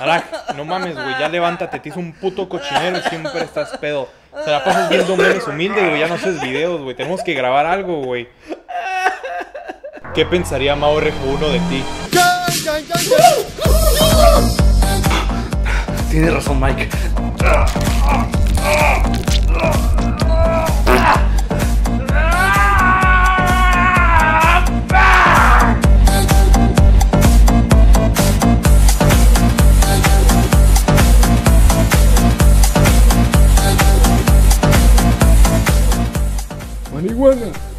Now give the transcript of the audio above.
Arak, no mames, güey, ya levántate, te hizo un puto cochinero y siempre estás pedo. Se la pasas viendo memes humildes, güey, ya no haces videos, güey. Tenemos que grabar algo, güey. ¿Qué pensaría Mao RG1 de ti? Tiene razón, Mike. he wasn't.